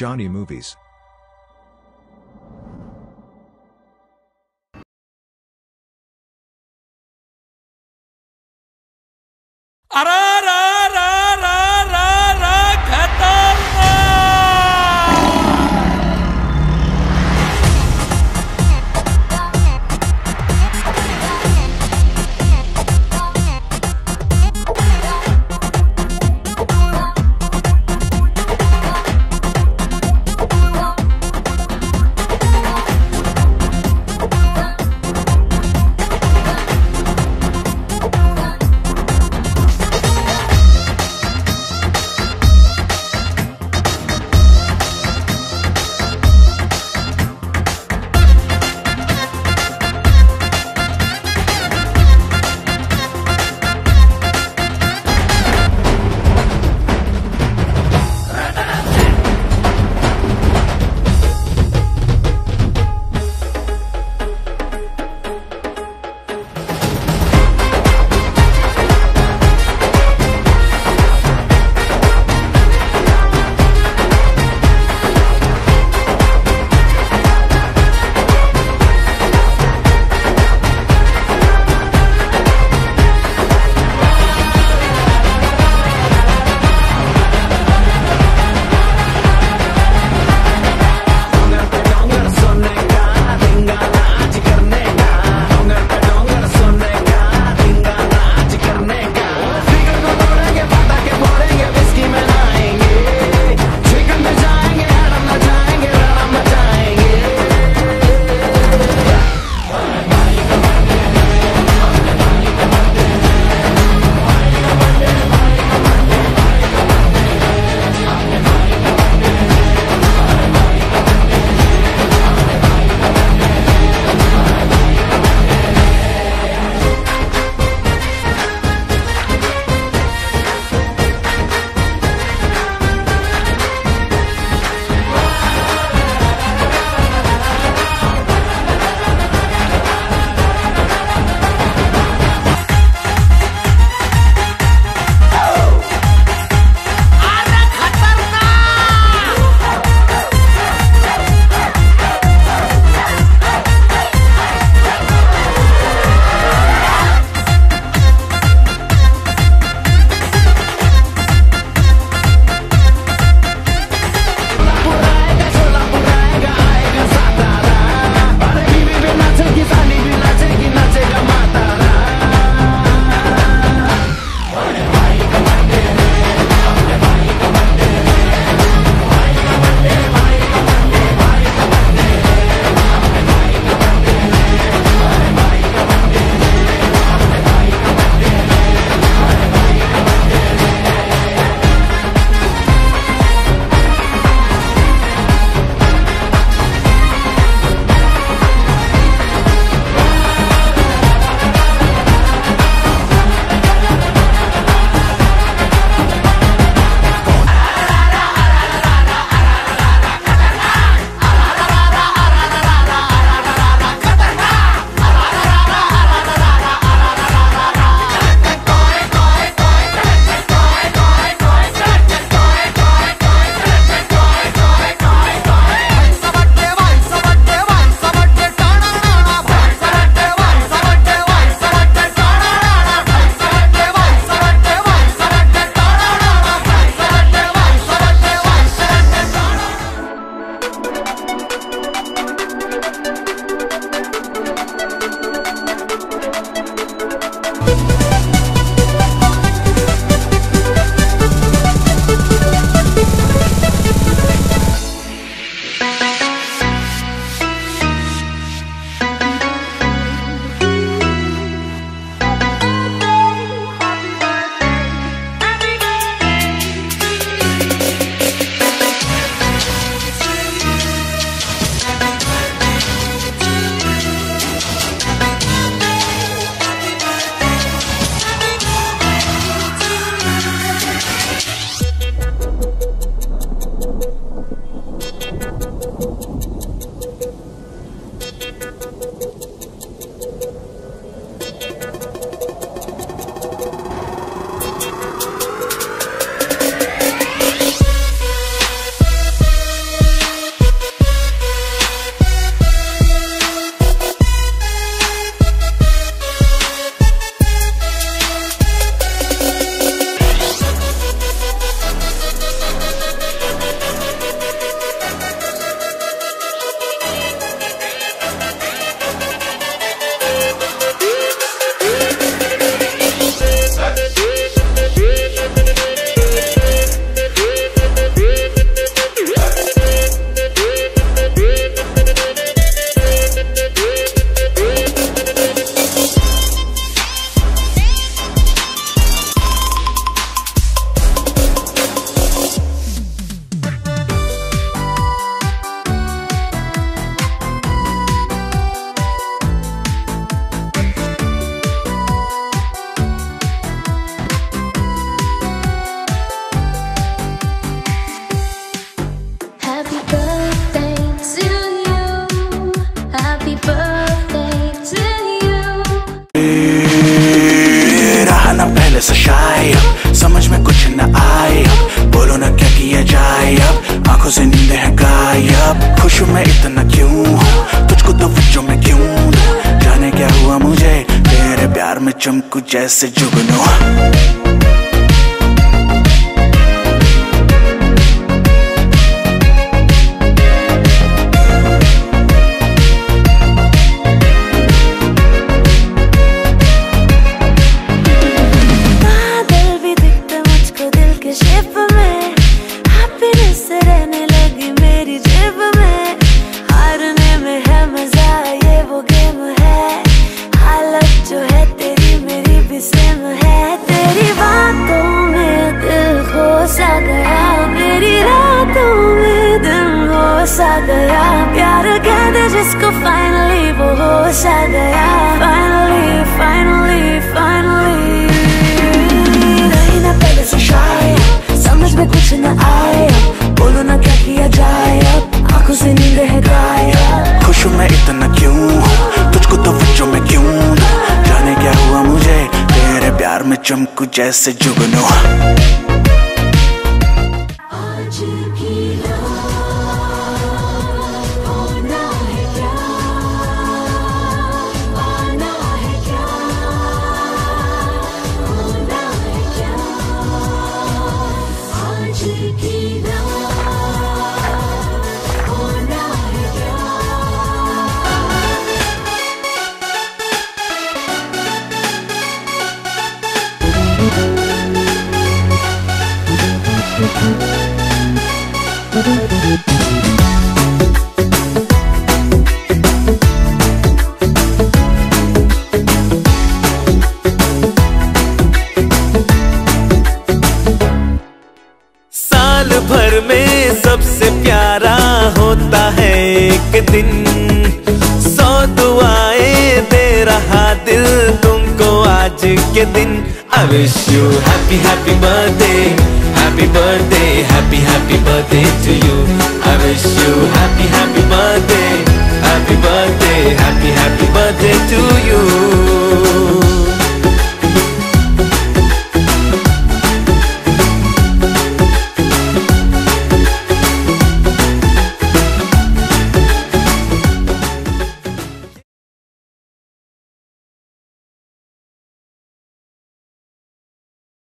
Johnny Movies. समझ में कुछ न आए अब बोलो ना क्या किया जाए अब आँखों से नींद है गायब। खुश मैं इतना क्यों हूँ? तुझको तो वजो में क्यों जाने क्या हुआ मुझे? तेरे प्यार में चमकू जैसे जुगनू। आ गया। प्यार कहते जिसको फाइनली वो होश आ गया। फाइनली फाइनली फाइनली नहीं ना पहले से शायद समझ में कुछ न आए। बोलो ना क्या किया जाए अब आँखों से नींद है गायब खुश मैं इतना क्यों? तुझको तो बच्चों में क्यों? जाने क्या हुआ मुझे? तेरे प्यार में चमकू जैसे जुगनू। के दिन I wish you happy happy birthday happy birthday happy happy birthday to you I wish you happy happy birthday happy birthday happy happy birthday to you